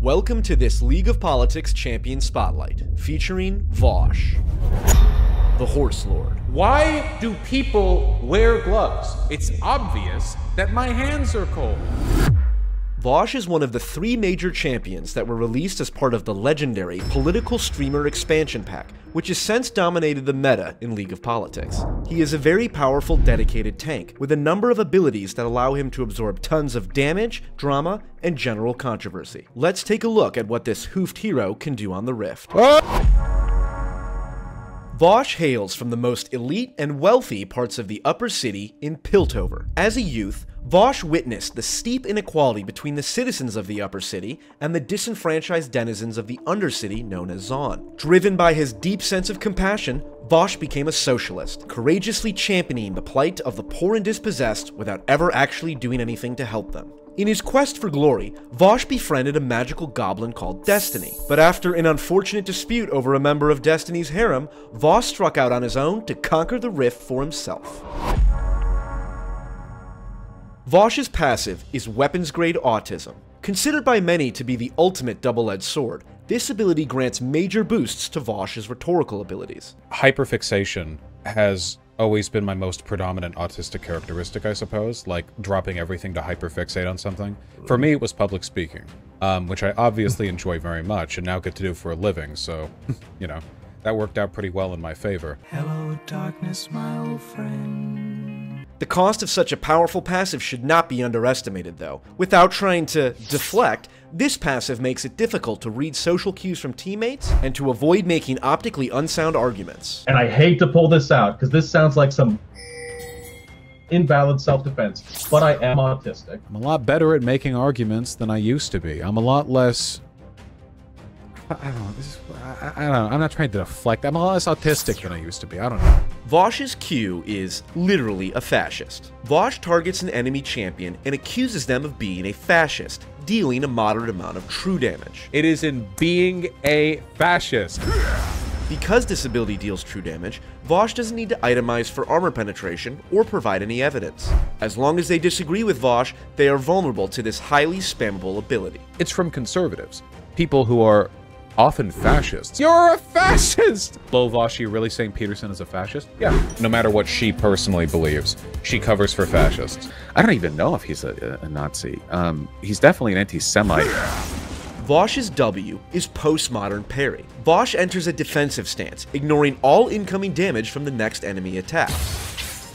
Welcome to this League of Politics Champion Spotlight, featuring Vaush, the Horse Lord. Why do people wear gloves? It's obvious that my hands are cold. Vaush is one of the three major champions that were released as part of the legendary Political Streamer expansion pack, which has since dominated the meta in League of Politics. He is a very powerful dedicated tank, with a number of abilities that allow him to absorb tons of damage, drama, and general controversy. Let's take a look at what this hoofed hero can do on the Rift. Vaush hails from the most elite and wealthy parts of the upper city in Piltover. As a youth, Vaush witnessed the steep inequality between the citizens of the upper city and the disenfranchised denizens of the undercity known as Zaun. Driven by his deep sense of compassion, Vaush became a socialist, courageously championing the plight of the poor and dispossessed without ever actually doing anything to help them. In his quest for glory, Vaush befriended a magical goblin called Destiny. But after an unfortunate dispute over a member of Destiny's harem, Vaush struck out on his own to conquer the rift for himself. Vaush's passive is weapons grade autism. Considered by many to be the ultimate double edged sword, this ability grants major boosts to Vaush's rhetorical abilities. Hyperfixation has always been my most predominant autistic characteristic, I suppose, like dropping everything to hyperfixate on something. For me, it was public speaking, um, which I obviously enjoy very much and now get to do for a living, so, you know, that worked out pretty well in my favor. Hello, darkness, my old friend. The cost of such a powerful passive should not be underestimated, though. Without trying to deflect, this passive makes it difficult to read social cues from teammates and to avoid making optically unsound arguments. And I hate to pull this out because this sounds like some invalid self-defense, but I am autistic. I'm a lot better at making arguments than I used to be. I'm a lot less... I don't know. This is, I, I don't know. I'm not trying to deflect. I'm a lot less autistic than I used to be. I don't know. Vaush's Q is literally a fascist. Vaush targets an enemy champion and accuses them of being a fascist, dealing a moderate amount of true damage. It is in being a fascist. Because this ability deals true damage, Vaush doesn't need to itemize for armor penetration or provide any evidence. As long as they disagree with Vaush, they are vulnerable to this highly spammable ability. It's from conservatives. People who are often fascists. You're a fascist! Lo Vaush, you really saying Peterson is a fascist? Yeah. No matter what she personally believes, she covers for fascists. I don't even know if he's a, a Nazi. Um, he's definitely an anti-Semite. Vaush's W is postmodern parry. Vaush enters a defensive stance, ignoring all incoming damage from the next enemy attack.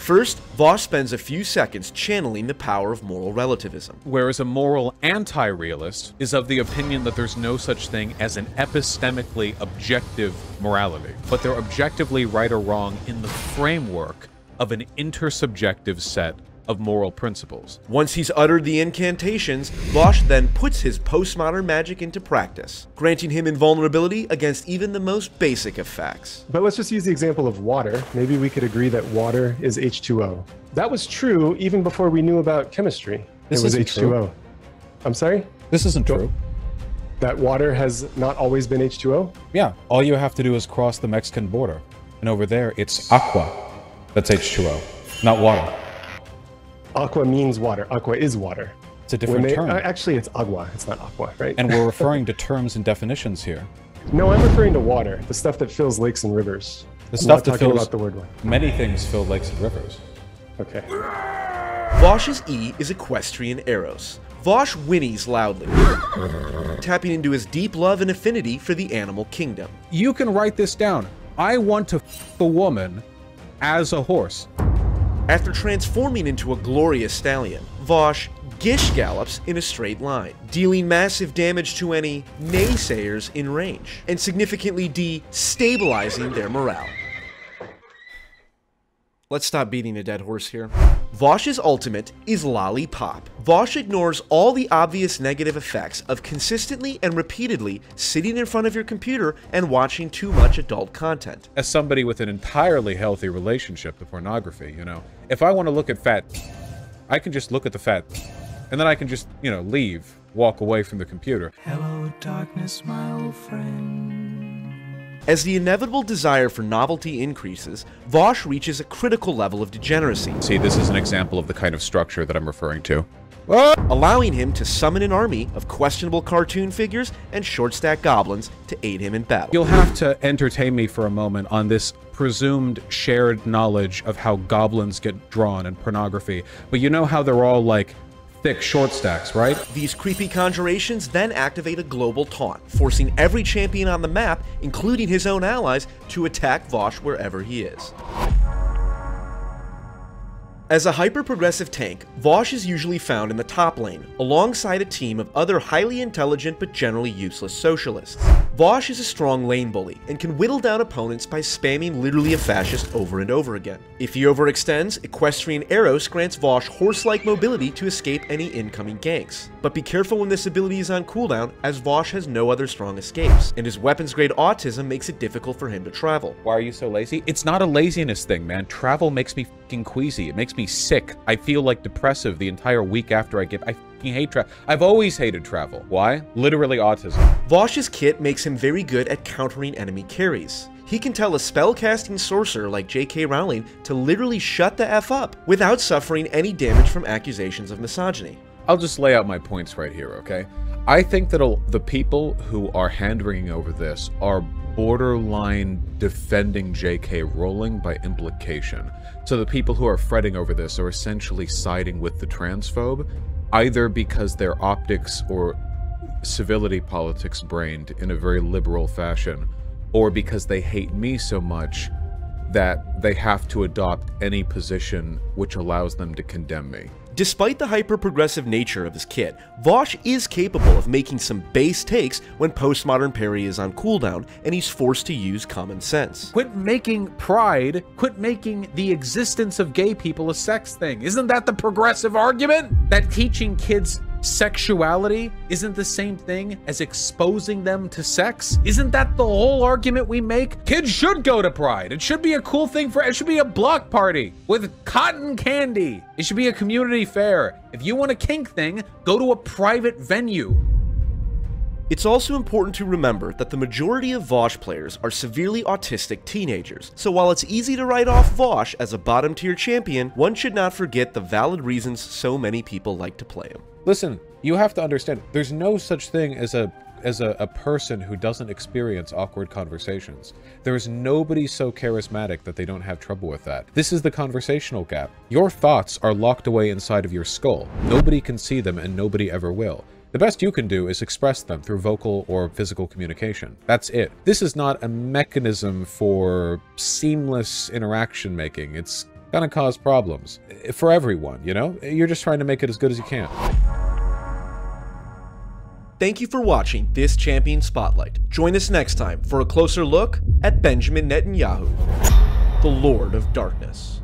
First, Vaush spends a few seconds channeling the power of moral relativism. Whereas a moral anti-realist is of the opinion that there's no such thing as an epistemically objective morality, but they're objectively right or wrong in the framework of an intersubjective set of moral principles. Once he's uttered the incantations, Vaush then puts his postmodern magic into practice, granting him invulnerability against even the most basic of facts. But let's just use the example of water. Maybe we could agree that water is H2O. That was true even before we knew about chemistry. This it was isn't H2O. true. I'm sorry? This isn't Go- true. That water has not always been H2O? Yeah, all you have to do is cross the Mexican border. And over there, it's aqua. That's H2O, not water. Aqua means water. Aqua is water. It's a different they- term. uh, actually, it's agua. It's not aqua, right? and we're referring to terms and definitions here. no, I'm referring to water, the stuff that fills lakes and rivers. The I'm stuff not that fills about the word one. many things fill lakes and rivers. Okay. Vaush's E is Equestrian Eros. Vaush whinnies loudly, tapping into his deep love and affinity for the animal kingdom. You can write this down. I want to f a woman as a horse. After transforming into a glorious stallion, Vaush gish gallops in a straight line, dealing massive damage to any naysayers in range, and significantly destabilizing their morale. Let's stop beating a dead horse here. Vaush's ultimate is Lollipop. Vaush ignores all the obvious negative effects of consistently and repeatedly sitting in front of your computer and watching too much adult content. As somebody with an entirely healthy relationship to pornography, you know, if I want to look at fat, I can just look at the fat, and then I can just, you know, leave, walk away from the computer. Hello, darkness, my old friend. As the inevitable desire for novelty increases, Vaush reaches a critical level of degeneracy. See, this is an example of the kind of structure that I'm referring to. allowing him to summon an army of questionable cartoon figures and short stack goblins to aid him in battle. You'll have to entertain me for a moment on this presumed shared knowledge of how goblins get drawn in pornography. But you know how they're all like thick short stacks, right? These creepy conjurations then activate a global taunt, forcing every champion on the map, including his own allies, to attack Vaush wherever he is. As a hyper-progressive tank, Vaush is usually found in the top lane, alongside a team of other highly intelligent but generally useless socialists. Vaush is a strong lane bully, and can whittle down opponents by spamming literally a fascist over and over again. If he overextends, Equestrian Eros grants Vaush horse-like mobility to escape any incoming ganks. But be careful when this ability is on cooldown, as Vaush has no other strong escapes, and his weapons-grade autism makes it difficult for him to travel. Why are you so lazy? It's not a laziness thing, man. Travel makes me fucking queasy. It makes me sick. I feel like depressive the entire week after I get. I hate travel. I've always hated travel. Why? Literally autism. Vaush's kit makes him very good at countering enemy carries. He can tell a spellcasting sorcerer like J.K. Rowling to literally shut the F up without suffering any damage from accusations of misogyny. I'll just lay out my points right here, okay? I think that the people who are hand wringing over this are borderline defending J.K. Rowling by implication. So the people who are fretting over this are essentially siding with the transphobe, either because their optics or civility politics brained in a very liberal fashion, or because they hate me so much that they have to adopt any position which allows them to condemn me. Despite the hyper-progressive nature of his kit, Vaush is capable of making some base takes when postmodern parry is on cooldown and he's forced to use common sense. Quit making pride, quit making the existence of gay people a sex thing. Isn't that the progressive argument? That teaching kids sexuality isn't the same thing as exposing them to sex? Isn't that the whole argument we make? Kids should go to Pride. It should be a cool thing for it should be a block party with cotton candy. It should be a community fair. If you want a kink thing, go to a private venue. It's also important to remember that the majority of Vaush players are severely autistic teenagers, so while it's easy to write off Vaush as a bottom tier champion, one should not forget the valid reasons so many people like to play him. Listen, you have to understand, there's no such thing as a as a, a person who doesn't experience awkward conversations. There is nobody so charismatic that they don't have trouble with that. This is the conversational gap. Your thoughts are locked away inside of your skull. Nobody can see them and nobody ever will. The best you can do is express them through vocal or physical communication. That's it. This is not a mechanism for seamless interaction making. It's gonna cause problems. For everyone, you know? You're just trying to make it as good as you can. Thank you for watching this Champion Spotlight. Join us next time for a closer look at Benjamin Netanyahu, the Lord of Darkness.